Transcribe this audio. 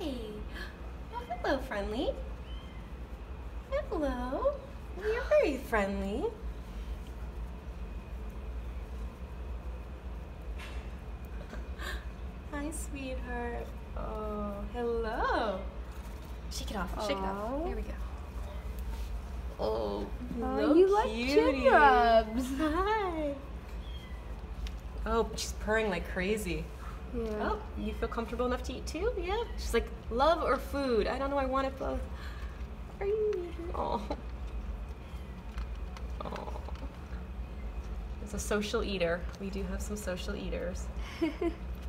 Oh, hello, friendly. Hello. You're very friendly. Hi, sweetheart. Oh, hello. Shake it off. Shake it off. Aw. There we go. Oh, Oh, you like chin rubs. Hi. Oh, she's purring like crazy. Yeah. Oh, you feel comfortable enough to eat too? Yeah. She's like, love or food? I don't know. I want it both. Are you? Oh. Oh. It's a social eater. We do have some social eaters.